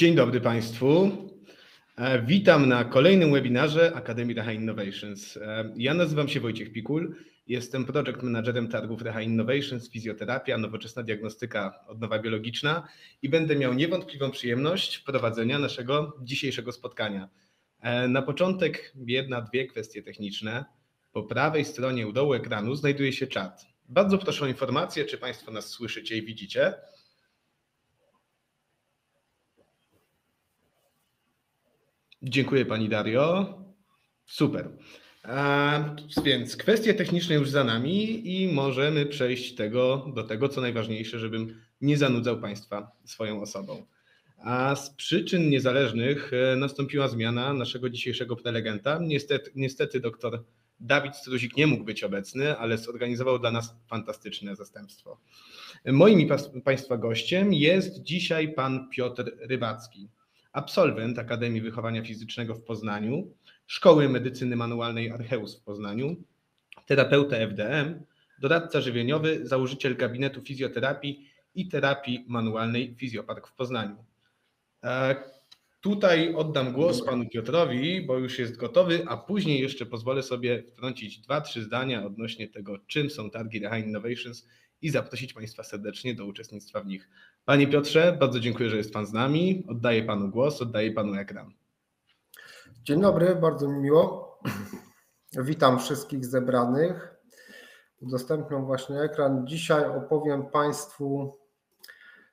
Dzień dobry Państwu. E, witam na kolejnym webinarze Akademii Reha Innovations. E, ja nazywam się Wojciech Pikul, jestem project managerem targów Reha Innovations, fizjoterapia, nowoczesna diagnostyka odnowa biologiczna i będę miał niewątpliwą przyjemność prowadzenia naszego dzisiejszego spotkania. E, na początek jedna, dwie kwestie techniczne. Po prawej stronie u dołu ekranu znajduje się czat. Bardzo proszę o informację, czy Państwo nas słyszycie i widzicie. Dziękuję Pani Dario. Super. A, więc kwestie techniczne już za nami i możemy przejść tego, do tego, co najważniejsze, żebym nie zanudzał Państwa swoją osobą. A z przyczyn niezależnych e, nastąpiła zmiana naszego dzisiejszego prelegenta. Niestety, niestety doktor Dawid Struzik nie mógł być obecny, ale zorganizował dla nas fantastyczne zastępstwo. Moim i Państwa gościem jest dzisiaj pan Piotr Rybacki absolwent Akademii Wychowania Fizycznego w Poznaniu, Szkoły Medycyny Manualnej Archeus w Poznaniu, terapeuta FDM, doradca żywieniowy, założyciel gabinetu fizjoterapii i terapii manualnej Fizjopark w Poznaniu. E, tutaj oddam głos panu Piotrowi, bo już jest gotowy, a później jeszcze pozwolę sobie wtrącić dwa, trzy zdania odnośnie tego, czym są targi Reha Innovations i zaprosić Państwa serdecznie do uczestnictwa w nich. Panie Piotrze, bardzo dziękuję, że jest Pan z nami. Oddaję Panu głos, oddaję Panu ekran. Dzień dobry, bardzo mi miło. Witam wszystkich zebranych. Udostępniam właśnie ekran. Dzisiaj opowiem Państwu,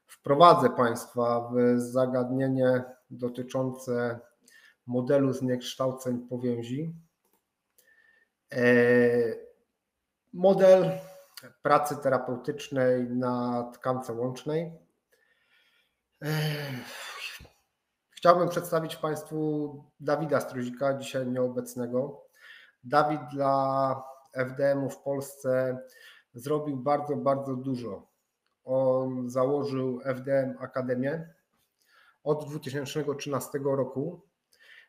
wprowadzę Państwa w zagadnienie dotyczące modelu zniekształceń powięzi. E, model pracy terapeutycznej na tkance łącznej. Chciałbym przedstawić Państwu Dawida Struzika, dzisiaj nieobecnego. Dawid dla FDM-u w Polsce zrobił bardzo, bardzo dużo. On założył FDM Akademię od 2013 roku.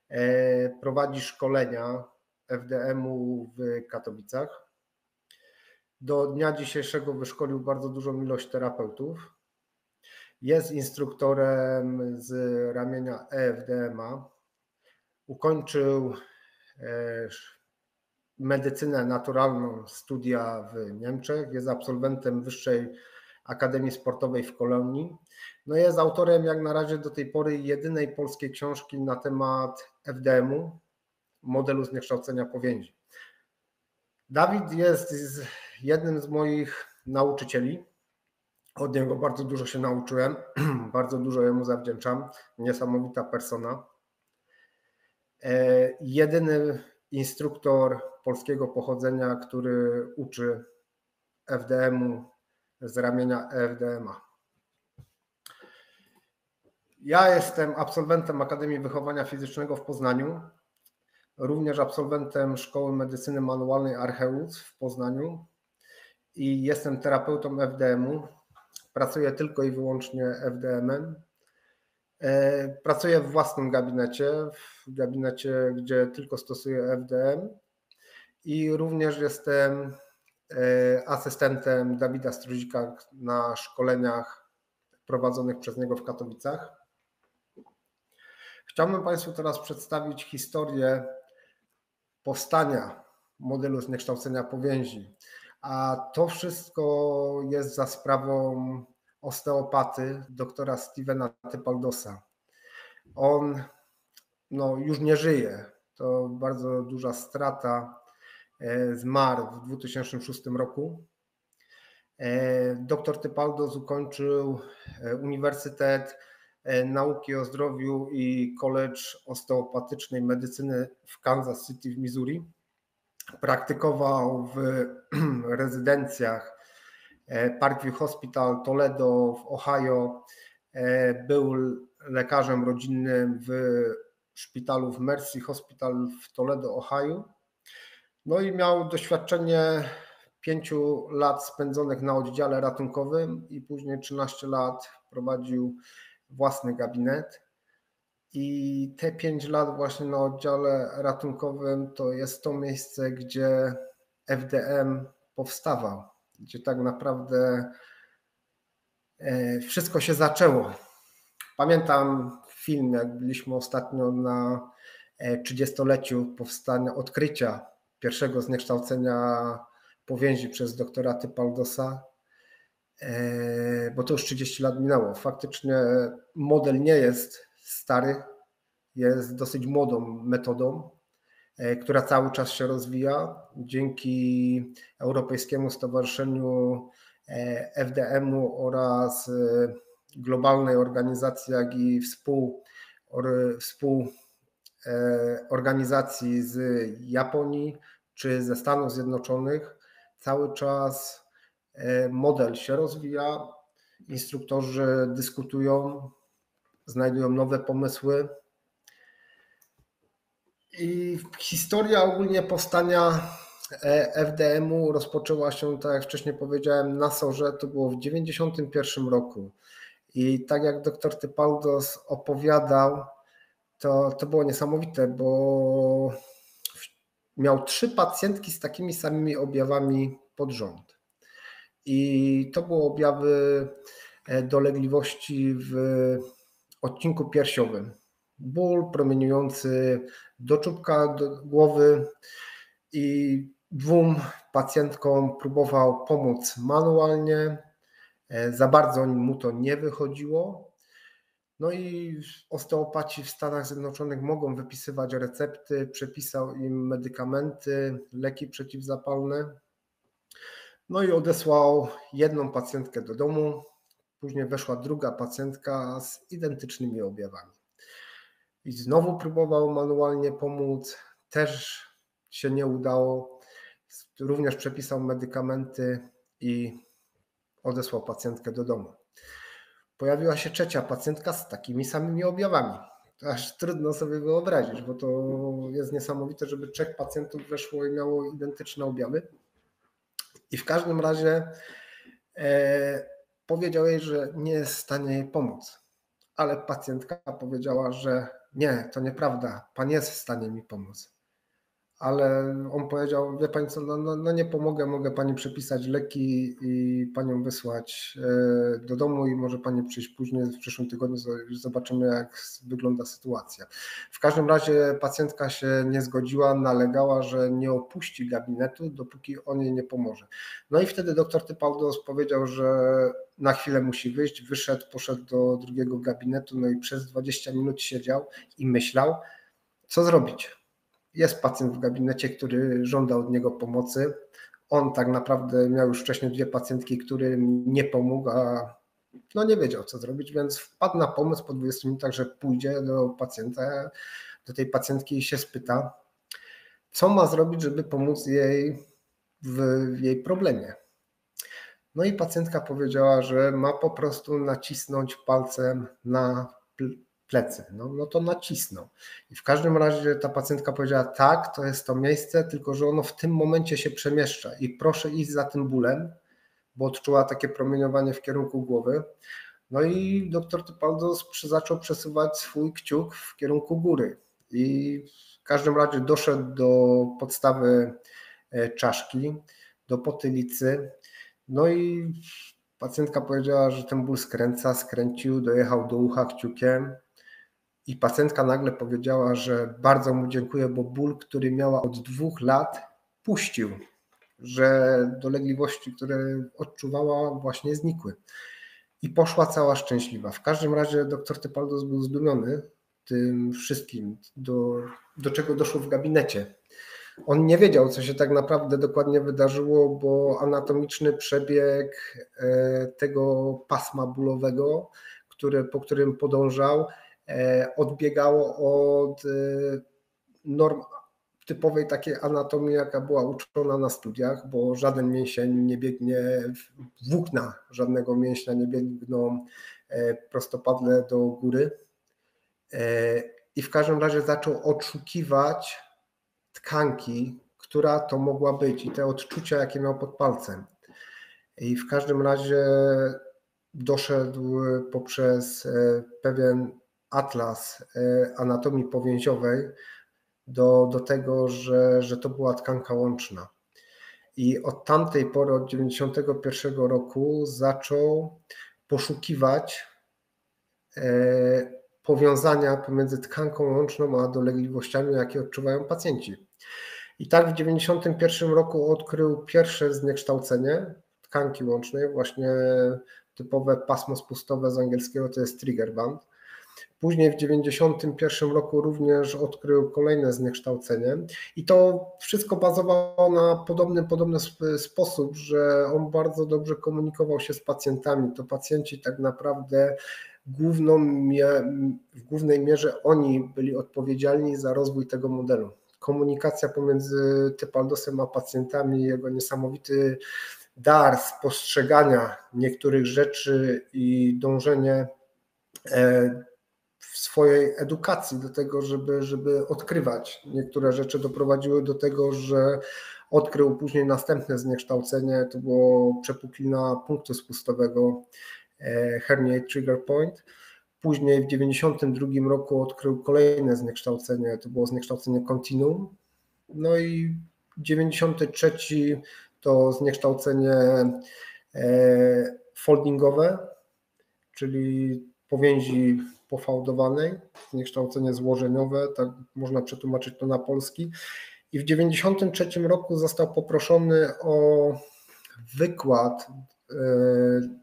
E, prowadzi szkolenia FDM-u w Katowicach. Do dnia dzisiejszego wyszkolił bardzo dużą ilość terapeutów. Jest instruktorem z ramienia EFDMA. Ukończył e, medycynę naturalną, studia w Niemczech. Jest absolwentem Wyższej Akademii Sportowej w Kolonii. No jest autorem jak na razie do tej pory jedynej polskiej książki na temat FDM-u, modelu zniekształcenia powięzi. Dawid jest jednym z moich nauczycieli. Od niego bardzo dużo się nauczyłem, bardzo dużo jemu zawdzięczam. Niesamowita persona. E, jedyny instruktor polskiego pochodzenia, który uczy FDM-u z ramienia EFDM-a. Ja jestem absolwentem Akademii Wychowania Fizycznego w Poznaniu, również absolwentem Szkoły Medycyny Manualnej Archeus w Poznaniu i jestem terapeutą FDM-u. Pracuję tylko i wyłącznie FDM-em. E, pracuję w własnym gabinecie, w gabinecie, gdzie tylko stosuję FDM i również jestem e, asystentem Dawida Struzika na szkoleniach prowadzonych przez niego w Katowicach. Chciałbym Państwu teraz przedstawić historię powstania modelu zniekształcenia powięzi. A to wszystko jest za sprawą osteopaty doktora Stevena Typaldosa. On no, już nie żyje. To bardzo duża strata. E, zmarł w 2006 roku. E, doktor Typaldos ukończył e, Uniwersytet Nauki o Zdrowiu i College Osteopatycznej Medycyny w Kansas City w Missouri praktykował w rezydencjach e, Parkview Hospital Toledo w Ohio. E, był lekarzem rodzinnym w szpitalu w Mercy Hospital w Toledo, Ohio. No i miał doświadczenie pięciu lat spędzonych na oddziale ratunkowym i później 13 lat prowadził własny gabinet. I te pięć lat właśnie na oddziale ratunkowym to jest to miejsce, gdzie FDM powstawał, gdzie tak naprawdę e, wszystko się zaczęło. Pamiętam film, jak byliśmy ostatnio na 30-leciu powstania, odkrycia pierwszego zniekształcenia powięzi przez doktora Typaldosa, bo to już 30 lat minęło. Faktycznie model nie jest stary, jest dosyć młodą metodą, która cały czas się rozwija. Dzięki Europejskiemu Stowarzyszeniu FDM-u oraz globalnej organizacji, jak i współ, współorganizacji z Japonii czy ze Stanów Zjednoczonych, cały czas model się rozwija. Instruktorzy dyskutują, znajdują nowe pomysły. I historia ogólnie powstania FDM-u rozpoczęła się, tak jak wcześniej powiedziałem, na Sorze. To było w 1991 roku. I tak jak doktor Typaldos opowiadał, to, to było niesamowite, bo miał trzy pacjentki z takimi samymi objawami pod rząd. I to były objawy dolegliwości w odcinku piersiowym. Ból promieniujący do czubka do głowy i dwóm pacjentkom próbował pomóc manualnie. Za bardzo mu to nie wychodziło. No i osteopaci w Stanach Zjednoczonych mogą wypisywać recepty, przepisał im medykamenty, leki przeciwzapalne. No i odesłał jedną pacjentkę do domu. Później weszła druga pacjentka z identycznymi objawami. I znowu próbował manualnie pomóc, też się nie udało. Również przepisał medykamenty i odesłał pacjentkę do domu. Pojawiła się trzecia pacjentka z takimi samymi objawami. Aż trudno sobie wyobrazić, bo to jest niesamowite, żeby trzech pacjentów weszło i miało identyczne objawy. I w każdym razie e, powiedział jej, że nie jest w stanie jej pomóc. Ale pacjentka powiedziała, że nie, to nieprawda, pan jest w stanie mi pomóc ale on powiedział, wie pani co, no, no, no, nie pomogę, mogę pani przepisać leki i panią wysłać e, do domu i może pani przyjść później w przyszłym tygodniu, zobaczymy jak wygląda sytuacja. W każdym razie pacjentka się nie zgodziła, nalegała, że nie opuści gabinetu, dopóki on jej nie pomoże. No i wtedy doktor Typaldos powiedział, że na chwilę musi wyjść, wyszedł, poszedł do drugiego gabinetu, no i przez 20 minut siedział i myślał, co zrobić jest pacjent w gabinecie, który żąda od niego pomocy. On tak naprawdę miał już wcześniej dwie pacjentki, którym nie pomógł, a no nie wiedział co zrobić, więc wpadł na pomysł po 20 minutach, że pójdzie do pacjenta, do tej pacjentki i się spyta, co ma zrobić, żeby pomóc jej w, jej problemie. No i pacjentka powiedziała, że ma po prostu nacisnąć palcem na plecy. No, no to nacisnął. I w każdym razie ta pacjentka powiedziała: Tak, to jest to miejsce, tylko że ono w tym momencie się przemieszcza i proszę iść za tym bólem, bo odczuła takie promieniowanie w kierunku głowy. No i doktor Typaldos zaczął przesuwać swój kciuk w kierunku góry. I w każdym razie doszedł do podstawy e, czaszki, do potylicy. No i pacjentka powiedziała, że ten ból skręca, skręcił, dojechał do ucha kciukiem i pacjentka nagle powiedziała, że bardzo mu dziękuję, bo ból, który miała od dwóch lat, puścił, że dolegliwości, które odczuwała, właśnie znikły. I poszła cała szczęśliwa. W każdym razie doktor Typaldos był zdumiony tym wszystkim, do, do czego doszło w gabinecie. On nie wiedział, co się tak naprawdę dokładnie wydarzyło, bo anatomiczny przebieg e, tego pasma bólowego, które, po którym podążał, odbiegało od e, norm typowej takiej anatomii, jaka była uczona na studiach, bo żaden mięsień nie biegnie, włókna żadnego mięśnia nie biegną e, prostopadle do góry. I w każdym razie zaczął odszukiwać tkanki, która to mogła być i te odczucia, jakie miał pod palcem. I w każdym razie doszedł poprzez pewien atlas e, anatomii powięziowej do, do tego, że, że to była tkanka łączna. I od tamtej pory, od 1991 roku, zaczął poszukiwać e, powiązania pomiędzy tkanką łączną a dolegliwościami, jakie odczuwają pacjenci. I tak w 1991 roku odkrył pierwsze zniekształcenie tkanki łącznej, właśnie typowe pasmo spustowe z angielskiego to jest trigger band. Później w 1991 roku również odkrył kolejne zniekształcenie i to wszystko bazowało na podobny, podobny sposób, że on bardzo dobrze komunikował się z pacjentami. To pacjenci tak naprawdę główną, w głównej mierze oni byli odpowiedzialni za rozwój tego modelu. Komunikacja pomiędzy Typaldosem a pacjentami, jego niesamowity dar spostrzegania niektórych rzeczy i dążenie e, swojej edukacji do tego, żeby, żeby odkrywać niektóre rzeczy, doprowadziły do tego, że odkrył później następne zniekształcenie, to było przepuklina punktu spustowego e, herniate trigger point. Później w 1992 roku odkrył kolejne zniekształcenie, to było zniekształcenie continuum. No i 93 to zniekształcenie e, foldingowe, czyli powięzi pofałdowanej, zniekształcenie złożeniowe, tak można przetłumaczyć to na polski. I w 1993 roku został poproszony o wykład e,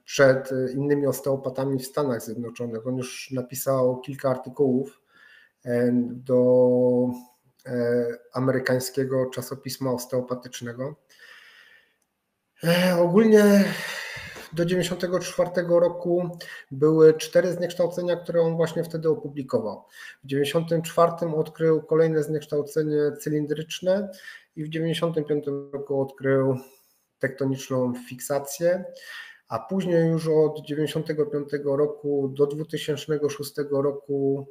przed innymi osteopatami w Stanach Zjednoczonych. On już napisał kilka artykułów e, do amerykańskiego czasopisma osteopatycznego. Ogólnie do 1994 roku były cztery zniekształcenia, które on właśnie wtedy opublikował. W 1994 odkrył kolejne zniekształcenie cylindryczne i w 1995 roku odkrył tektoniczną fiksację, a później już od 1995 roku do 2006 roku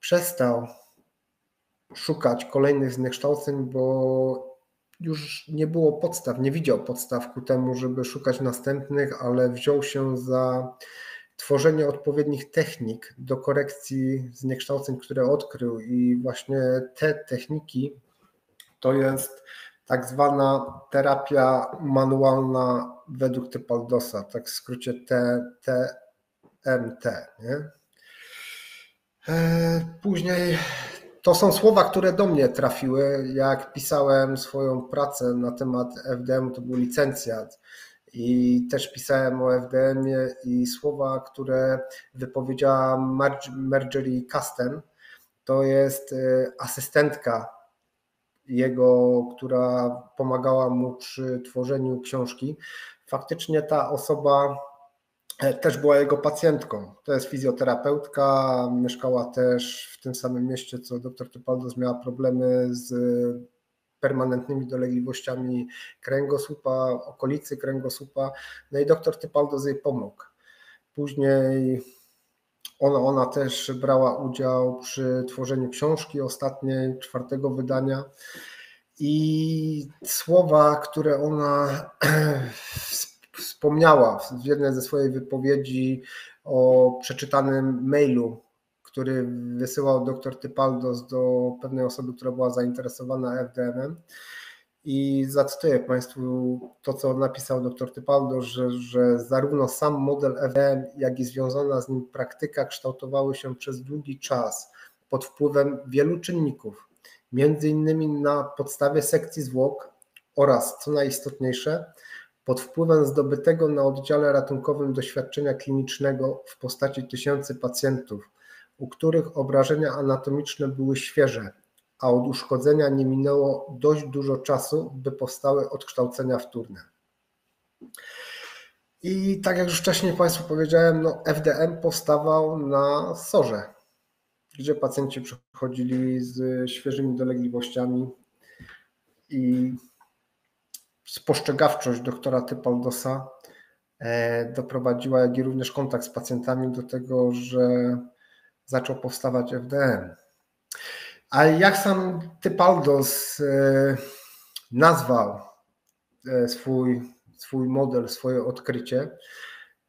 przestał szukać kolejnych zniekształceń, bo już nie było podstaw, nie widział podstaw ku temu, żeby szukać następnych, ale wziął się za tworzenie odpowiednich technik do korekcji zniekształceń, które odkrył i właśnie te techniki to jest tak zwana terapia manualna według Typaldosa, tak w skrócie TMT. E, później to są słowa, które do mnie trafiły, jak pisałem swoją pracę na temat FDM, to był licencjat. I też pisałem o FDM-ie i słowa, które wypowiedziała Marjorie Kasten, to jest y, asystentka jego, która pomagała mu przy tworzeniu książki. Faktycznie ta osoba też była jego pacjentką. To jest fizjoterapeutka, mieszkała też w tym samym mieście, co dr Typaldos miała problemy z permanentnymi dolegliwościami kręgosłupa, okolicy kręgosłupa, no i dr Typaldos jej pomógł. Później ona, ona też brała udział przy tworzeniu książki ostatniej, czwartego wydania i słowa, które ona wspomniała w jednej ze swojej wypowiedzi o przeczytanym mailu, który wysyłał dr Typaldos do pewnej osoby, która była zainteresowana FDM-em. I zacytuję Państwu to, co napisał dr Typaldos, że, że zarówno sam model FDM, jak i związana z nim praktyka kształtowały się przez długi czas pod wpływem wielu czynników, między innymi na podstawie sekcji zwłok oraz, co najistotniejsze, pod wpływem zdobytego na oddziale ratunkowym doświadczenia klinicznego w postaci tysięcy pacjentów, u których obrażenia anatomiczne były świeże, a od uszkodzenia nie minęło dość dużo czasu, by powstały odkształcenia wtórne. I tak jak już wcześniej Państwu powiedziałem, no FDM powstawał na SORze, gdzie pacjenci przychodzili z świeżymi dolegliwościami i spostrzegawczość doktora Typaldosa e, doprowadziła, jak i również kontakt z pacjentami do tego, że zaczął powstawać FDM. A jak sam Typaldos e, nazwał e, swój, swój model, swoje odkrycie,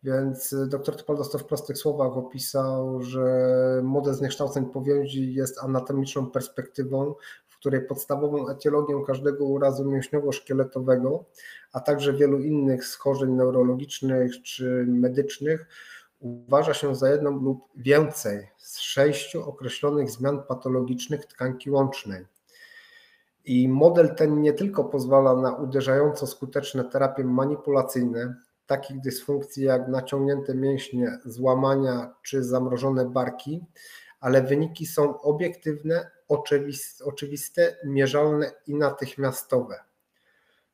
więc dr Typaldos to w prostych słowach opisał, że model zniekształceń powięzi jest anatomiczną perspektywą, której podstawową etiologią każdego urazu mięśniowo-szkieletowego, a także wielu innych schorzeń neurologicznych czy medycznych, uważa się za jedną lub więcej z sześciu określonych zmian patologicznych tkanki łącznej. I model ten nie tylko pozwala na uderzająco skuteczne terapie manipulacyjne, takich dysfunkcji jak naciągnięte mięśnie, złamania czy zamrożone barki, ale wyniki są obiektywne, oczywiste, mierzalne i natychmiastowe.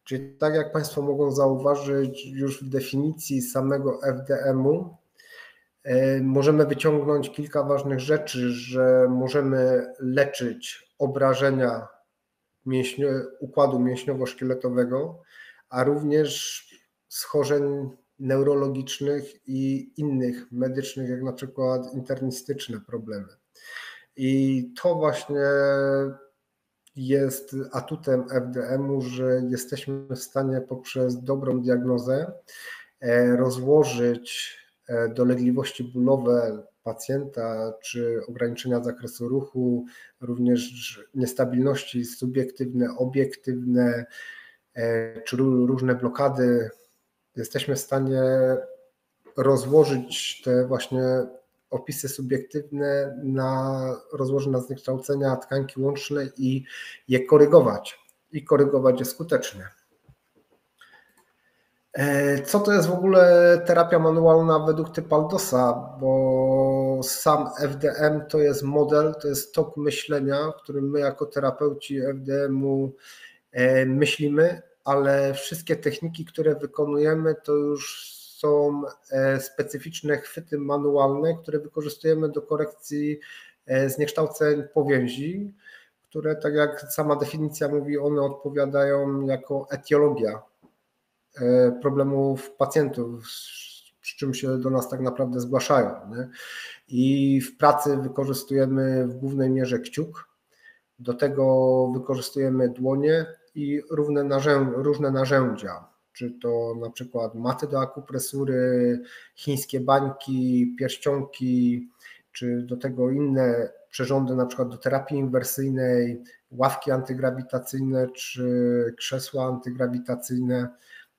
Czyli tak jak Państwo mogą zauważyć już w definicji samego FDM-u, e, możemy wyciągnąć kilka ważnych rzeczy, że możemy leczyć obrażenia mięśnio, układu mięśniowo-szkieletowego, a również schorzeń neurologicznych i innych medycznych, jak na przykład internistyczne problemy. I to właśnie jest atutem FDM-u, że jesteśmy w stanie poprzez dobrą diagnozę e, rozłożyć e, dolegliwości bólowe pacjenta, czy ograniczenia zakresu ruchu, również niestabilności subiektywne, obiektywne, e, czy różne blokady. Jesteśmy w stanie rozłożyć te właśnie opisy subiektywne na rozłożyć na zniekształcenia tkanki łącznej i je korygować. I korygować je skutecznie. E, co to jest w ogóle terapia manualna według Typaldosa? Bo sam FDM to jest model, to jest tok myślenia, w którym my jako terapeuci FDM-u e, myślimy, ale wszystkie techniki, które wykonujemy, to już są e, specyficzne chwyty manualne, które wykorzystujemy do korekcji zniekształceń powięzi, które, tak jak sama definicja mówi, one odpowiadają jako etiologia E, problemów pacjentów, z czym się do nas tak naprawdę zgłaszają. Nie? I w pracy wykorzystujemy w głównej mierze kciuk, do tego wykorzystujemy dłonie i różne, narzę różne narzędzia, czy to na przykład maty do akupresury, chińskie bańki, pierścionki, czy do tego inne przyrządy, na przykład do terapii inwersyjnej, ławki antygrawitacyjne, czy krzesła antygrawitacyjne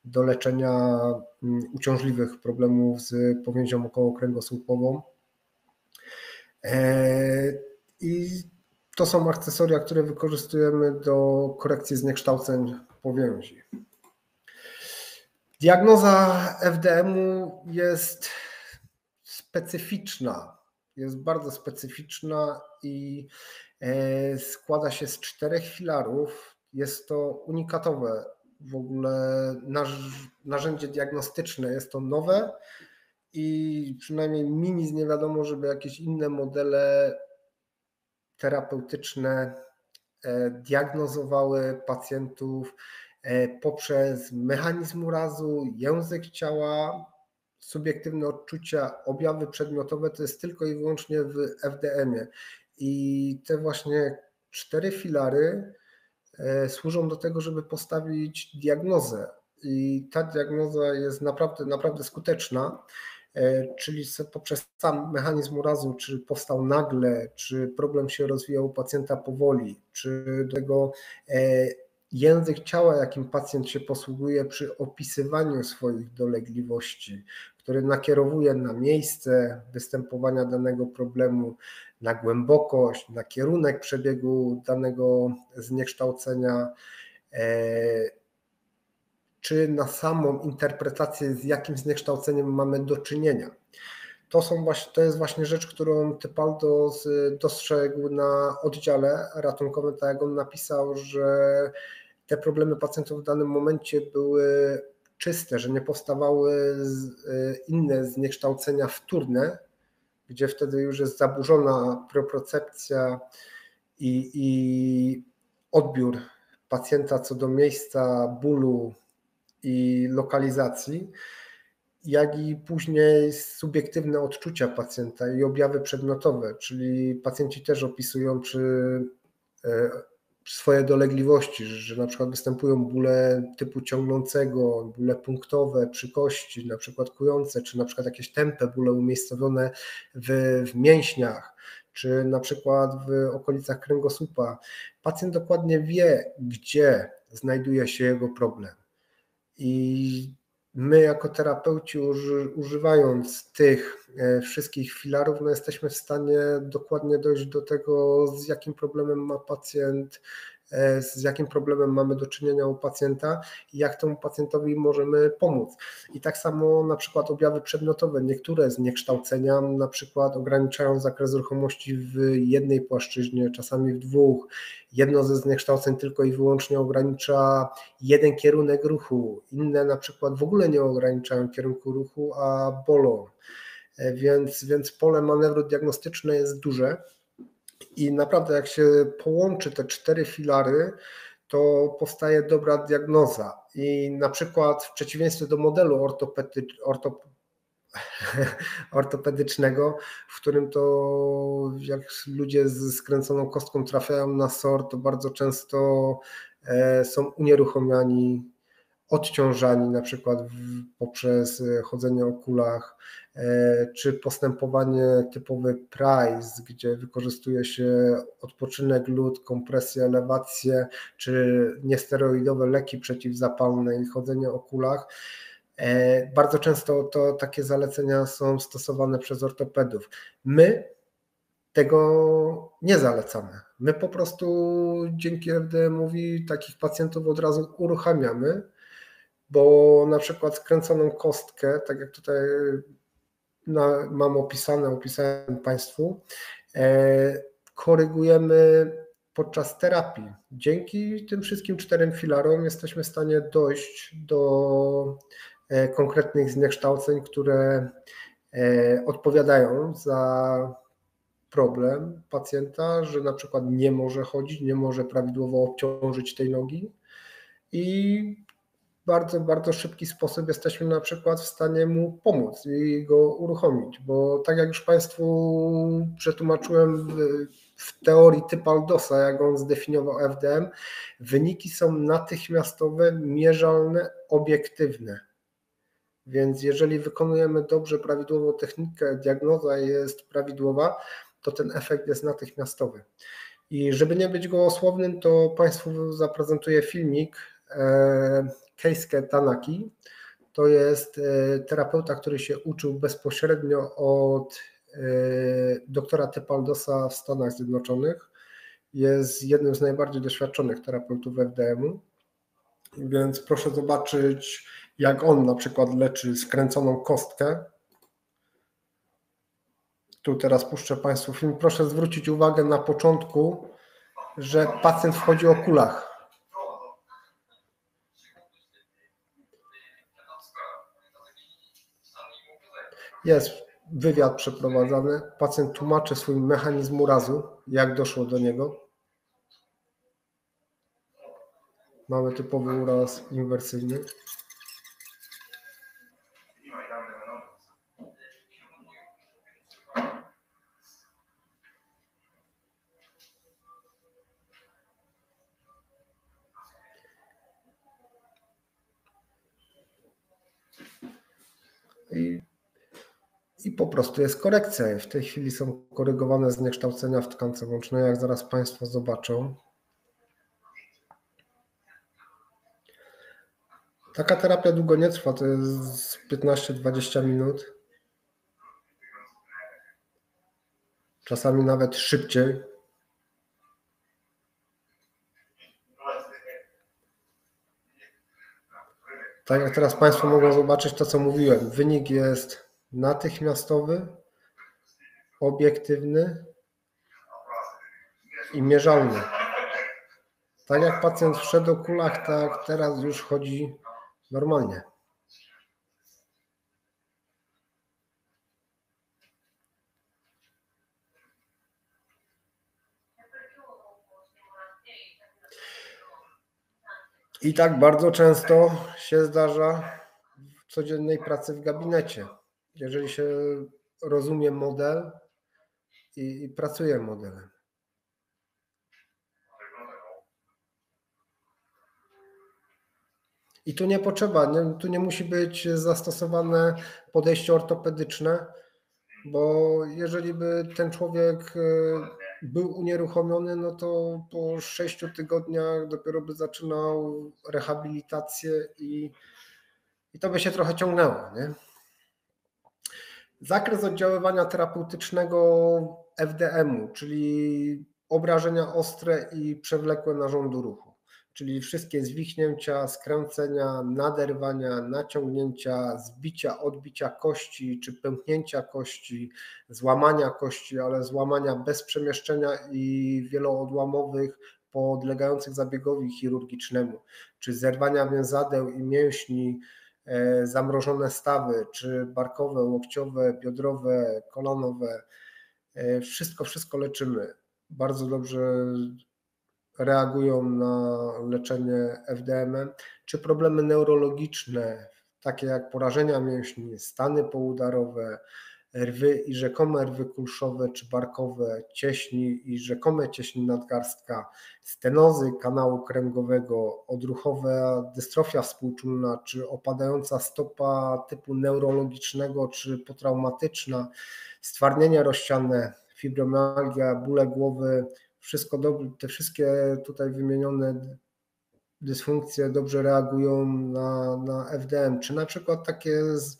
do leczenia mm, uciążliwych problemów z powięzią okołokręgosłupową. E, I to są akcesoria, które wykorzystujemy do korekcji zniekształceń powięzi. Diagnoza FDM-u jest specyficzna, jest bardzo specyficzna i e, składa się z czterech filarów. Jest to unikatowe w ogóle narzędzie diagnostyczne jest to nowe i przynajmniej mi nic nie wiadomo, żeby jakieś inne modele terapeutyczne e, diagnozowały pacjentów poprzez mechanizm urazu, język ciała, subiektywne odczucia, objawy przedmiotowe, to jest tylko i wyłącznie w FDM-ie. I te właśnie cztery filary E, służą do tego, żeby postawić diagnozę. I ta diagnoza jest naprawdę, naprawdę skuteczna, e, czyli poprzez sam mechanizm urazu, czy powstał nagle, czy problem się rozwijał u pacjenta powoli, czy do tego e, język ciała, jakim pacjent się posługuje przy opisywaniu swoich dolegliwości, który nakierowuje na miejsce występowania danego problemu, na głębokość, na kierunek przebiegu danego zniekształcenia, e, czy na samą interpretację, z jakim zniekształceniem mamy do czynienia. To, są właśnie, to jest właśnie rzecz, którą Typaldo dostrzegł na oddziale ratunkowym, tak jak on napisał, że te problemy pacjentów w danym momencie były czyste, że nie powstawały e, inne zniekształcenia wtórne, gdzie wtedy już jest zaburzona propriocepcja i, i odbiór pacjenta co do miejsca bólu i lokalizacji, jak i później subiektywne odczucia pacjenta i objawy przedmiotowe, czyli pacjenci też opisują przy e, swoje dolegliwości, że na przykład występują bóle typu ciągnącego, bóle punktowe przy kości, na przykład kujące, czy na przykład jakieś tępe bóle umiejscowione w, w mięśniach, czy na przykład w okolicach kręgosłupa. Pacjent dokładnie wie, gdzie znajduje się jego problem. I my jako terapeuci uży, używając tych e, wszystkich filarów, no jesteśmy w stanie dokładnie dojść do tego, z jakim problemem ma pacjent, z jakim problemem mamy do czynienia u pacjenta i jak temu pacjentowi możemy pomóc. I tak samo na przykład objawy przedmiotowe, niektóre zniekształcenia na przykład ograniczają zakres ruchomości w jednej płaszczyźnie, czasami w dwóch. Jedno ze zniekształceń tylko i wyłącznie ogranicza jeden kierunek ruchu, inne na przykład w ogóle nie ograniczają kierunku ruchu, a bolą. E, więc, więc pole manewru diagnostyczne jest duże. I naprawdę, jak się połączy te cztery filary, to powstaje dobra diagnoza. I na przykład w przeciwieństwie do modelu ortopedy, ortop, ortopedycznego, w którym to jak ludzie z skręconą kostką trafiają na SOR, to bardzo często e, są unieruchomiani, odciążani na przykład poprzez chodzenie o kulach, czy postępowanie typowe PRICE, gdzie wykorzystuje się odpoczynek lód, kompresję, elewację, czy niesteroidowe leki przeciwzapalne i chodzenie o kulach. E, bardzo często to takie zalecenia są stosowane przez ortopedów. My tego nie zalecamy. My po prostu dzięki FDM-owi takich pacjentów od razu uruchamiamy, bo na przykład skręconą kostkę, tak jak tutaj na, mam opisane, opisałem Państwu, e, korygujemy podczas terapii. Dzięki tym wszystkim czterem filarom jesteśmy w stanie dojść do e, konkretnych zniekształceń, które e, odpowiadają za problem pacjenta, że na przykład nie może chodzić, nie może prawidłowo obciążyć tej nogi i bardzo, bardzo szybki sposób jesteśmy na przykład w stanie mu pomóc i go uruchomić, bo tak jak już Państwu przetłumaczyłem w teorii Typaldosa, jak on zdefiniował FDM, wyniki są natychmiastowe, mierzalne, obiektywne. Więc jeżeli wykonujemy dobrze, prawidłową technikę, diagnoza jest prawidłowa, to ten efekt jest natychmiastowy. I żeby nie być gołosłownym, to Państwu zaprezentuję filmik, e, Keisuke Tanaki. To jest e, terapeuta, który się uczył bezpośrednio od e, doktora Tepaldosa w Stanach Zjednoczonych. Jest jednym z najbardziej doświadczonych terapeutów FDM-u. Więc proszę zobaczyć, jak on na przykład leczy skręconą kostkę. Tu teraz puszczę Państwu film. Proszę zwrócić uwagę na początku, że pacjent wchodzi o kulach Jest wywiad przeprowadzany, pacjent tłumaczy swój mechanizm urazu, jak doszło do niego. Mamy typowy uraz inwersyjny. I i po prostu jest korekcja. W tej chwili są korygowane zniekształcenia w tkance łącznej, jak zaraz Państwo zobaczą. Taka terapia długo nie trwa, to jest 15-20 minut. Czasami nawet szybciej. Tak jak teraz Państwo mogą zobaczyć to, co mówiłem. Wynik jest natychmiastowy, obiektywny i mierzalny. Tak jak pacjent wszedł o kulach, tak teraz już chodzi normalnie. I tak bardzo często się zdarza w codziennej pracy w gabinecie jeżeli się rozumie model i, i pracuje modelem. I tu nie potrzeba, nie, tu nie musi być zastosowane podejście ortopedyczne, bo jeżeli by ten człowiek e, był unieruchomiony, no to po sześciu tygodniach dopiero by zaczynał rehabilitację i I to by się trochę ciągnęło. Nie? Zakres oddziaływania terapeutycznego FDM-u, czyli obrażenia ostre i przewlekłe narządu ruchu, czyli wszystkie zwichnięcia, skręcenia, naderwania, naciągnięcia, zbicia, odbicia kości czy pęknięcia kości, złamania kości, ale złamania bez przemieszczenia i wieloodłamowych podlegających zabiegowi chirurgicznemu, czy zerwania więzadeł i mięśni, zamrożone stawy, czy barkowe, łokciowe, biodrowe, kolonowe, e, wszystko, wszystko leczymy. Bardzo dobrze reagują na leczenie FDM, czy problemy neurologiczne, takie jak porażenia mięśni, stany poudarowe, rwy i rzekome rwy kulszowe czy barkowe, cieśni i rzekome cieśni nadgarstka, stenozy kanału kręgowego, odruchowa dystrofia współczulna czy opadająca stopa typu neurologicznego czy potraumatyczna, stwardnienia rozsiane, fibromialgia, bóle głowy, wszystko dobrze, te wszystkie tutaj wymienione dysfunkcje dobrze reagują na, na FDM, czy na przykład takie z,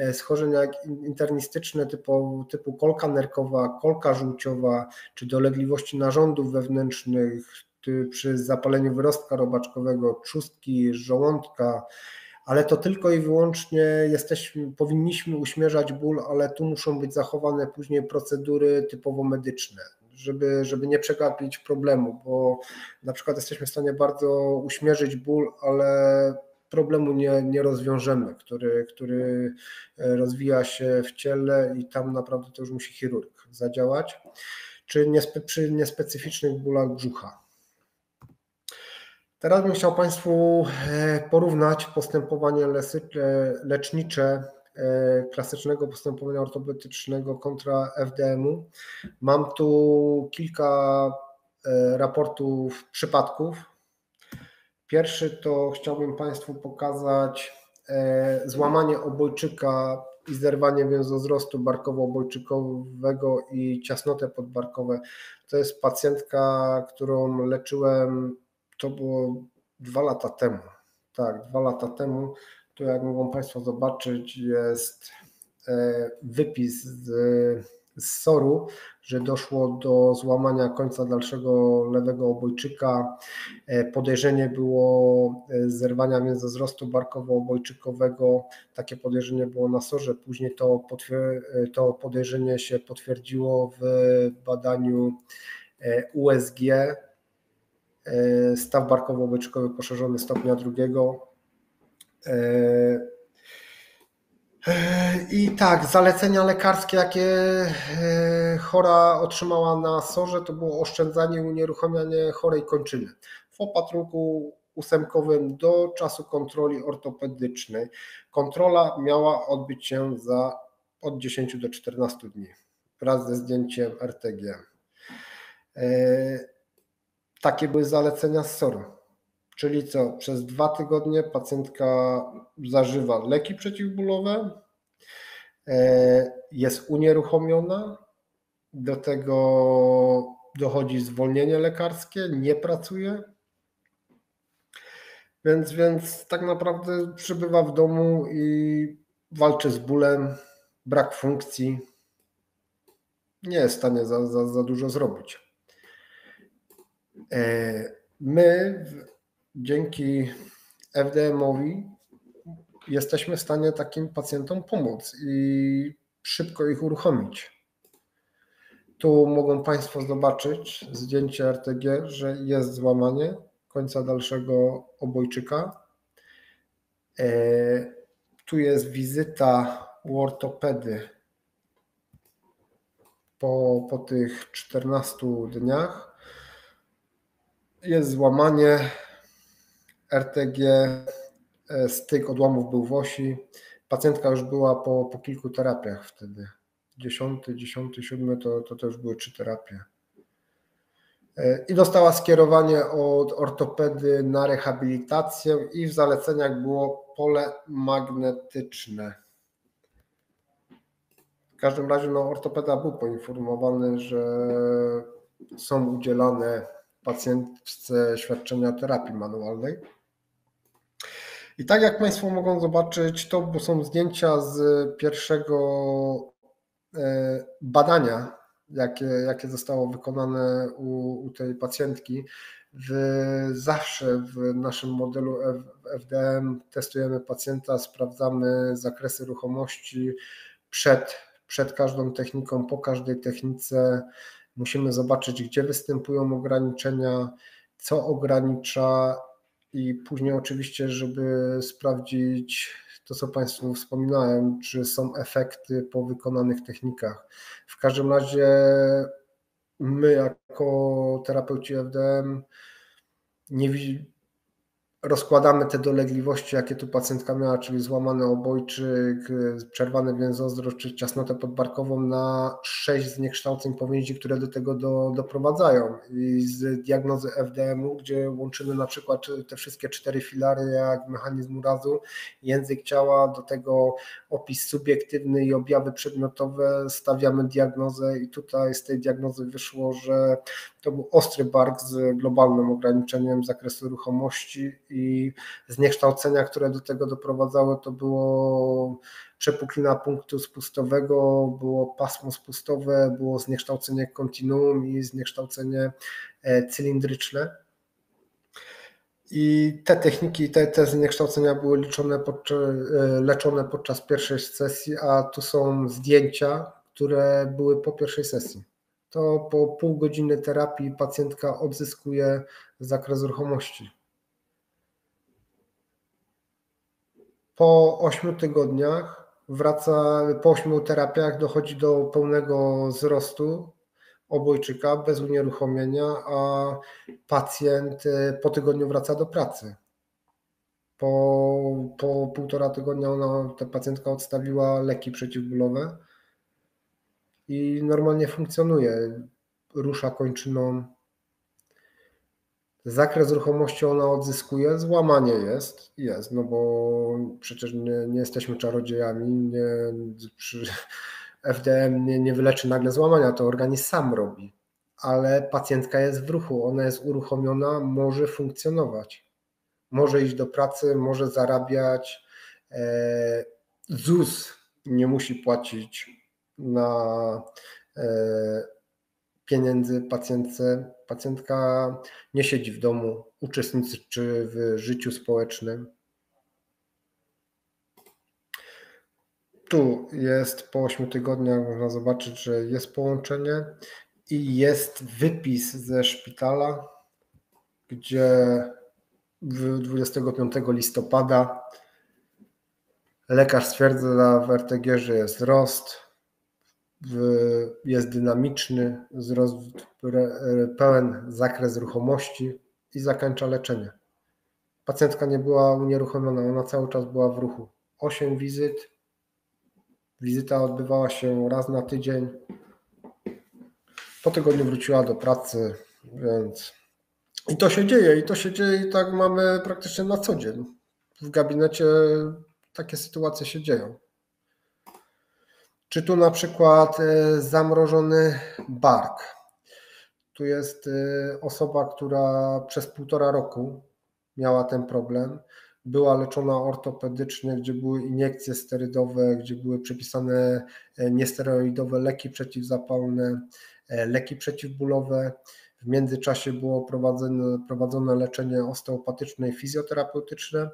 E, schorzenia internistyczne typu, typu kolka nerkowa, kolka żółciowa, czy dolegliwości narządów wewnętrznych przy zapaleniu wyrostka robaczkowego, trzustki, żołądka, ale to tylko i wyłącznie jesteśmy, powinniśmy uśmierzać ból, ale tu muszą być zachowane później procedury typowo medyczne, żeby, żeby nie przegapić problemu, bo na przykład jesteśmy w stanie bardzo uśmierzyć ból, ale problemu nie, nie rozwiążemy, który, który e, rozwija się w ciele i tam naprawdę to już musi chirurg zadziałać, czy niespe, przy niespecyficznych bólach brzucha. Teraz bym chciał Państwu e, porównać postępowanie lecznicze e, klasycznego postępowania ortopedycznego kontra FDM-u. Mam tu kilka raportów przypadków, Pierwszy to chciałbym Państwu pokazać e, złamanie obojczyka i zerwanie więzozrostu barkowo-obojczykowego i ciasnotę podbarkowe. To jest pacjentka, którą leczyłem, to było dwa lata temu. Tak, dwa lata temu. Tu jak mogą Państwo zobaczyć jest e, wypis z z SOR-u, że doszło do złamania końca dalszego lewego obojczyka. E, podejrzenie było e, zerwania międzywzrostu barkowo-obojczykowego. Takie podejrzenie było na SOR-ze. Później to, e, to podejrzenie się potwierdziło w badaniu USG. Staw barkowo-obojczykowy poszerzony stopnia drugiego i tak, zalecenia lekarskie, jakie e, chora otrzymała na SORze, to było oszczędzanie i unieruchamianie chorej kończyny. W opatrunku ósemkowym do czasu kontroli ortopedycznej. Kontrola miała odbyć się za od 10 do 14 dni wraz ze zdjęciem RTG. E, takie były zalecenia z SOR. Czyli co? Przez dwa tygodnie pacjentka zażywa leki przeciwbólowe, e, jest unieruchomiona, do tego dochodzi zwolnienie lekarskie, nie pracuje. Więc, więc tak naprawdę przebywa w domu i walczy z bólem, brak funkcji. Nie jest w stanie za, za, za dużo zrobić. E, my dzięki FDM-owi jesteśmy w stanie takim pacjentom pomóc i szybko ich uruchomić. Tu mogą Państwo zobaczyć zdjęcie RTG, że jest złamanie końca dalszego obojczyka. E, tu jest wizyta u ortopedy po, po tych 14 dniach. Jest złamanie RTG, e, styk odłamów był w osi. Pacjentka już była po, po kilku terapiach wtedy. Dziesiąty, dziesiąty, siódmy to, to, już były trzy terapie. E, I dostała skierowanie od ortopedy na rehabilitację i w zaleceniach było pole magnetyczne. W każdym razie no, ortopeda był poinformowany, że są udzielane pacjentce świadczenia terapii manualnej. I tak jak Państwo mogą zobaczyć, to są zdjęcia z pierwszego e, badania, jakie, jakie zostało wykonane u, u tej pacjentki. W, zawsze w naszym modelu FDM testujemy pacjenta, sprawdzamy zakresy ruchomości przed, przed każdą techniką, po każdej technice. Musimy zobaczyć, gdzie występują ograniczenia, co ogranicza i później oczywiście, żeby sprawdzić to, co Państwu wspominałem, czy są efekty po wykonanych technikach. W każdym razie my jako terapeuci FDM nie, rozkładamy te dolegliwości, jakie tu pacjentka miała, czyli złamany obojczyk, przerwany więzozdroż czy ciasnotę podbarkową na sześć zniekształceń powięzi, które do tego do, doprowadzają. I z diagnozy FDM-u, gdzie łączymy na przykład te wszystkie cztery filary, jak mechanizm urazu, język ciała, do tego opis subiektywny i objawy przedmiotowe, stawiamy diagnozę i tutaj z tej diagnozy wyszło, że to był ostry bark z globalnym ograniczeniem zakresu ruchomości i zniekształcenia, które do tego doprowadzały, to było przepuklina punktu spustowego, było pasmo spustowe, było zniekształcenie kontinuum i zniekształcenie e, cylindryczne. I te techniki, te, te zniekształcenia były liczone podczas, e, leczone podczas pierwszej sesji, a tu są zdjęcia, które były po pierwszej sesji. To po pół godziny terapii pacjentka odzyskuje zakres ruchomości. Po 8 tygodniach wraca, po 8 terapiach dochodzi do pełnego wzrostu obojczyka bez unieruchomienia, a pacjent e, po tygodniu wraca do pracy. Po, po półtora tygodnia ona, ta pacjentka odstawiła leki przeciwbólowe i normalnie funkcjonuje. Rusza kończyną, Zakres ruchomości ona odzyskuje, złamanie jest, jest, no bo przecież nie, nie jesteśmy czarodziejami, nie, przy FDM nie, nie wyleczy nagle złamania, to organizm sam robi, ale pacjentka jest w ruchu, ona jest uruchomiona, może funkcjonować, może iść do pracy, może zarabiać, e, ZUS nie musi płacić na e, pieniędzy pacjentce. Pacjentka nie siedzi w domu, uczestniczy w życiu społecznym. Tu jest po 8 tygodniach, można zobaczyć, że jest połączenie i jest wypis ze szpitala, gdzie 25 listopada lekarz stwierdza w RTG, że jest wzrost, jest dynamiczny, wzrost, pełen zakres ruchomości i zakończa leczenie. Pacjentka nie była unieruchomiona, ona cały czas była w ruchu. 8 wizyt. Wizyta odbywała się raz na tydzień. Po tygodniu wróciła do pracy, więc i to się dzieje, i to się dzieje, i tak mamy praktycznie na co dzień. W gabinecie takie sytuacje się dzieją. Czy tu na przykład e, zamrożony bark. Tu jest e, osoba, która przez półtora roku miała ten problem. Była leczona ortopedycznie, gdzie były iniekcje sterydowe, gdzie były przepisane e, niesteroidowe leki przeciwzapalne, leki przeciwbólowe. W międzyczasie było prowadzone, prowadzone leczenie osteopatyczne i fizjoterapeutyczne.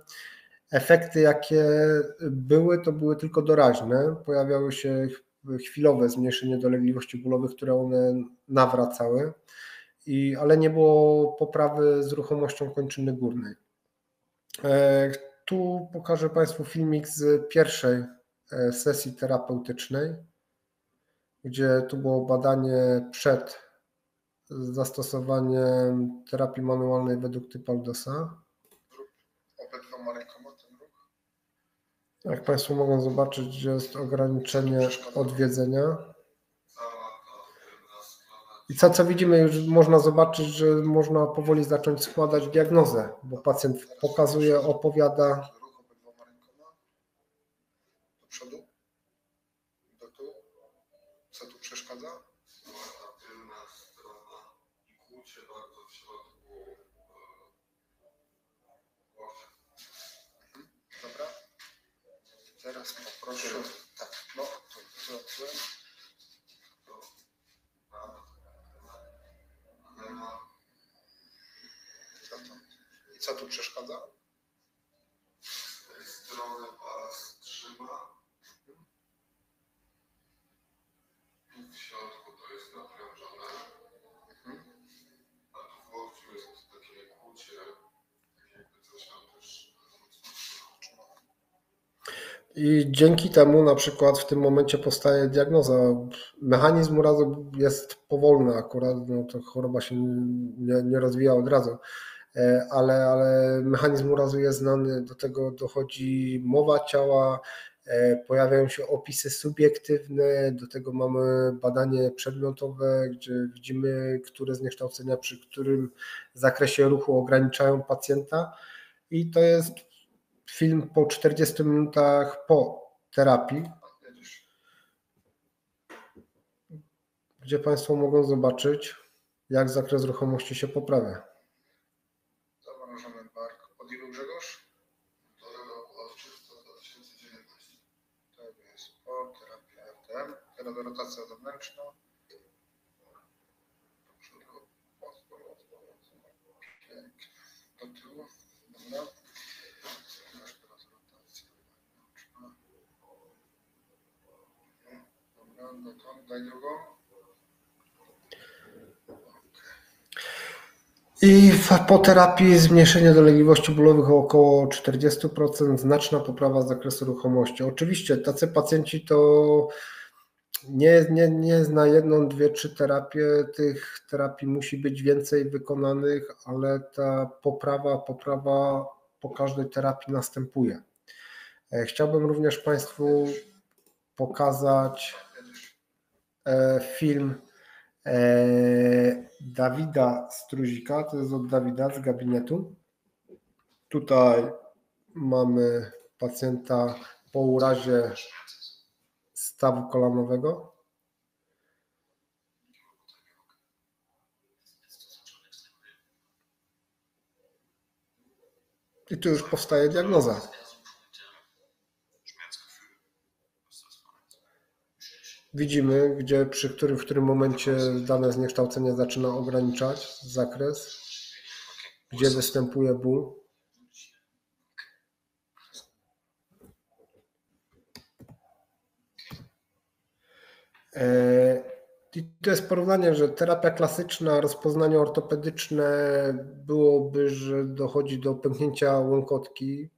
Efekty, jakie były, to były tylko doraźne. Pojawiały się chwilowe zmniejszenie dolegliwości bólowych, które one nawracały, i, ale nie było poprawy z ruchomością kończyny górnej. E, tu pokażę Państwu filmik z pierwszej e, sesji terapeutycznej, gdzie tu było badanie przed zastosowaniem terapii manualnej według. Obydwoma rękoma jak Państwo mogą zobaczyć, jest ograniczenie odwiedzenia. I co, co widzimy, już można zobaczyć, że można powoli zacząć składać diagnozę, bo pacjent pokazuje, opowiada. Do przodu, do tu, co tu przeszkadza? teraz poproszę. Tak, no, to dobrze. Co I co tu przeszkadza? Z tej strony pas trzyma. Tu w środku to jest naprężone. A tu w łokciu jest takie kłucie. Tak jakby coś tam też I dzięki temu na przykład w tym momencie powstaje diagnoza. Mechanizm urazu jest powolny akurat, no to choroba się nie, nie rozwija od razu, ale, ale mechanizm urazu jest znany, do tego dochodzi mowa ciała, e, pojawiają się opisy subiektywne, do tego mamy badanie przedmiotowe, gdzie widzimy, które zniekształcenia przy którym zakresie ruchu ograniczają pacjenta i to jest film po 40 minutach po terapii, gdzie Państwo mogą zobaczyć, jak zakres ruchomości się poprawia. Zamrożony bark. Od ilu Grzegorz? To roku od czerwca 2019. Tak jest, po terapii RTM. Teraz rotacja zewnętrzna. Do tyłu. Dobra. Rotację. Dobra, dotąd. Daj drugą. I po terapii zmniejszenie dolegliwości bólowych o około 40%, znaczna poprawa zakresu ruchomości. Oczywiście tacy pacjenci to nie, nie, nie na jedną, dwie, trzy terapie. Tych terapii musi być więcej wykonanych, ale ta poprawa, poprawa po każdej terapii następuje. E, Chciałbym również Państwu pokazać e, film e, Dawida Struzika, to jest od Dawida z gabinetu. Tutaj mamy pacjenta po urazie stawu kolanowego. I tu już powstaje diagnoza. Widzimy, gdzie przy którym, w którym momencie dane zniekształcenie zaczyna ograniczać zakres, gdzie występuje ból. I to jest porównanie, że terapia klasyczna, rozpoznanie ortopedyczne byłoby, że dochodzi do pęknięcia łąkotki,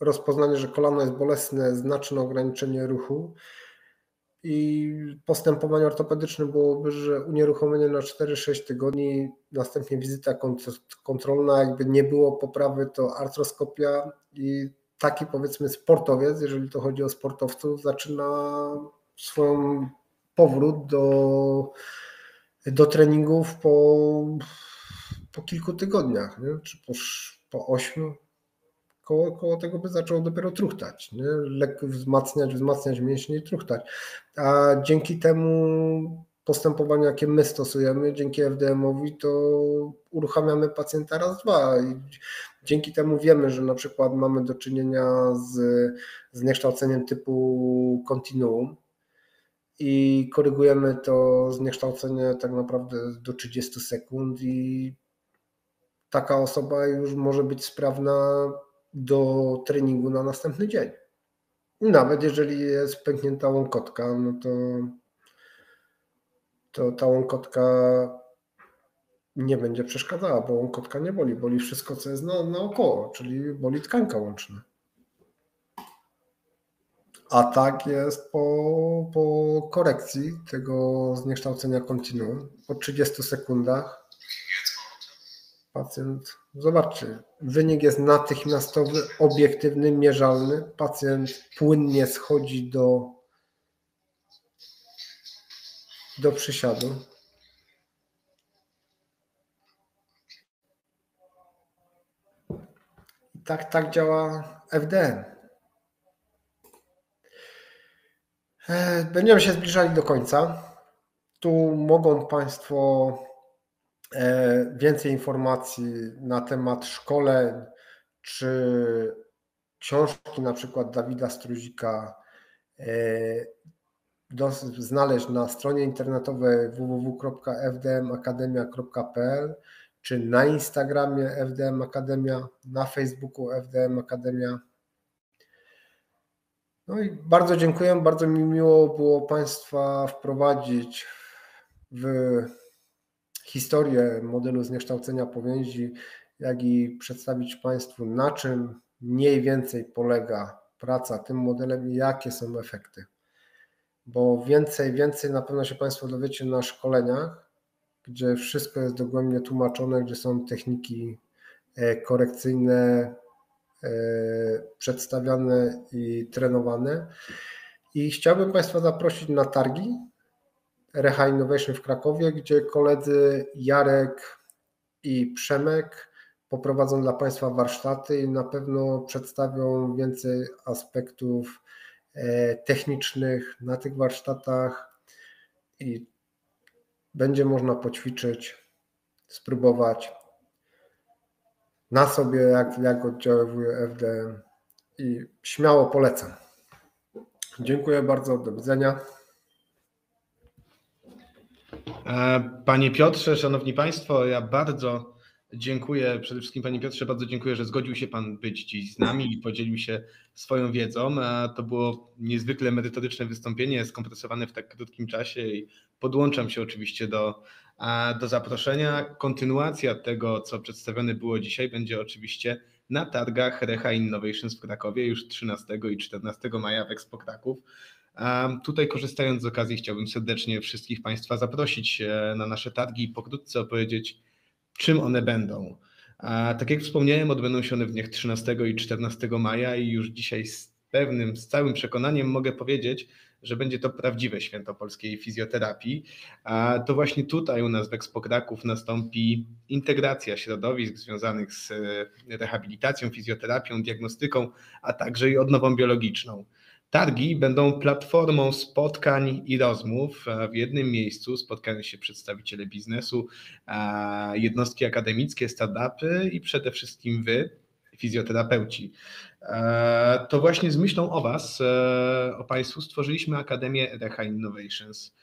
rozpoznanie, że kolano jest bolesne, znaczne ograniczenie ruchu i postępowanie ortopedyczne byłoby, że unieruchomienie na 4-6 tygodni, następnie wizyta kont- kontrolna, jakby nie było poprawy, to artroskopia i taki powiedzmy sportowiec, jeżeli to chodzi o sportowców, zaczyna swoją powrót do, do treningów po, po kilku tygodniach, nie? czy po, po ośmiu. Koło, koło tego by zaczął dopiero truchtać, nie? lekko wzmacniać, wzmacniać mięśnie i truchtać. A dzięki temu postępowaniu, jakie my stosujemy, dzięki FDM-owi, to uruchamiamy pacjenta raz, dwa. I dzięki temu wiemy, że na przykład mamy do czynienia z zniekształceniem typu kontinuum i korygujemy to zniekształcenie tak naprawdę do 30 sekund i taka osoba już może być sprawna do treningu na następny dzień. Nawet jeżeli jest pęknięta łąkotka, no to, to ta łąkotka nie będzie przeszkadzała, bo łąkotka nie boli. Boli wszystko, co jest na, naokoło, czyli boli tkanka łączna. A tak jest po, po korekcji tego zniekształcenia kontinuum. Po 30 sekundach pacjent, zobaczcie, wynik jest natychmiastowy, obiektywny, mierzalny. Pacjent płynnie schodzi do, do przysiadu. I tak, tak działa FDN. E, Będziemy się zbliżali do końca. Tu mogą Państwo e, więcej informacji na temat szkoleń czy książki na przykład Dawida Struzika e, znaleźć na stronie internetowej www.fdmakademia.pl czy na Instagramie FDM Akademia, na Facebooku FDM Akademia. No i bardzo dziękuję, bardzo mi miło było Państwa wprowadzić w historię modelu zniekształcenia powięzi, jak i przedstawić Państwu, na czym mniej więcej polega praca tym modelem i jakie są efekty. Bo więcej, więcej na pewno się Państwo dowiecie na szkoleniach, gdzie wszystko jest dogłębnie tłumaczone, gdzie są techniki e, korekcyjne przedstawiane i trenowane. I chciałbym Państwa zaprosić na targi Reha Innovation w Krakowie, gdzie koledzy Jarek i Przemek poprowadzą dla Państwa warsztaty i na pewno przedstawią więcej aspektów e, technicznych na tych warsztatach i będzie można poćwiczyć, spróbować na sobie, jak, jak oddziaływuje FDM i śmiało polecam. Dziękuję bardzo, do widzenia. E, Panie Piotrze, Szanowni Państwo, ja bardzo dziękuję, przede wszystkim Panie Piotrze, bardzo dziękuję, że zgodził się Pan być dziś z nami i podzielił się swoją wiedzą. To było niezwykle merytoryczne wystąpienie, skompresowane w tak krótkim czasie i podłączam się oczywiście do, do zaproszenia. Kontynuacja tego, co przedstawione było dzisiaj, będzie oczywiście na targach Recha Innovations w Krakowie już 13 i 14 maja w Expo Kraków. Tutaj korzystając z okazji chciałbym serdecznie wszystkich Państwa zaprosić e, na nasze targi i pokrótce opowiedzieć, czym one będą. A Tak jak wspomniałem, odbędą się one w dniach 13 i 14 maja i już dzisiaj z pewnym, z całym przekonaniem mogę powiedzieć, że będzie to prawdziwe święto polskiej fizjoterapii. A To właśnie tutaj u nas w Expo Kraków nastąpi integracja środowisk związanych z rehabilitacją, fizjoterapią, diagnostyką, a także i odnową biologiczną. Targi będą platformą spotkań i rozmów. E, W jednym miejscu spotkają się przedstawiciele biznesu, e, jednostki akademickie, startupy i przede wszystkim wy, fizjoterapeuci. E, To właśnie z myślą o Was, o Państwu, stworzyliśmy Akademię Reha Innovations.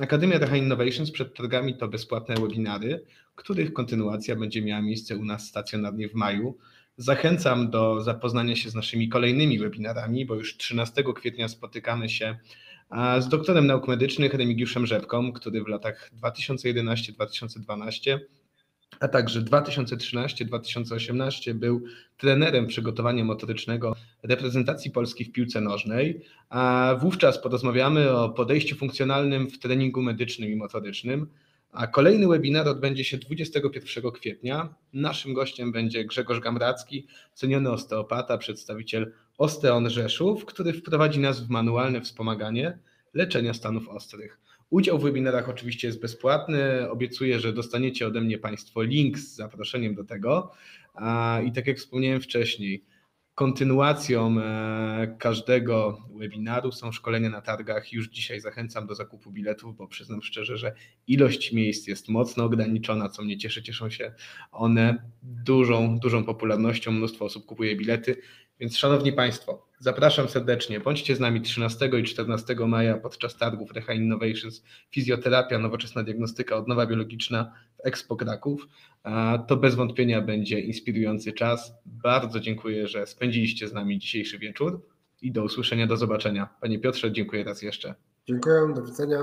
Akademia Reha Innovations przed targami to bezpłatne webinary, których kontynuacja będzie miała miejsce u nas stacjonarnie w maju. Zachęcam do zapoznania się z naszymi kolejnymi webinarami, bo już 13 kwietnia spotykamy się z doktorem nauk medycznych Remigiuszem Rzepką, który w latach 2011-2012, a także 2013-2018 był trenerem przygotowania motorycznego reprezentacji Polski w piłce nożnej. A wówczas porozmawiamy o podejściu funkcjonalnym w treningu medycznym i motorycznym. A kolejny webinar odbędzie się 21 kwietnia. Naszym gościem będzie Grzegorz Gamracki, ceniony osteopata, przedstawiciel Osteon Rzeszów, który wprowadzi nas w manualne wspomaganie leczenia stanów ostrych. Udział w webinarach oczywiście jest bezpłatny. Obiecuję, że dostaniecie ode mnie Państwo link z zaproszeniem do tego. I tak jak wspomniałem wcześniej, kontynuacją e, każdego webinaru są szkolenia na targach. Już dzisiaj zachęcam do zakupu biletów, bo przyznam szczerze, że ilość miejsc jest mocno ograniczona, co mnie cieszy. Cieszą się one dużą, dużą popularnością. Mnóstwo osób kupuje bilety. Więc szanowni Państwo, zapraszam serdecznie. Bądźcie z nami 13 i 14 maja podczas targów Reha Innovations, fizjoterapia, nowoczesna diagnostyka, odnowa biologiczna w Expo Kraków. To bez wątpienia będzie inspirujący czas. Bardzo dziękuję, że spędziliście z nami dzisiejszy wieczór i do usłyszenia, do zobaczenia. Panie Piotrze, dziękuję raz jeszcze. Dziękuję, do widzenia.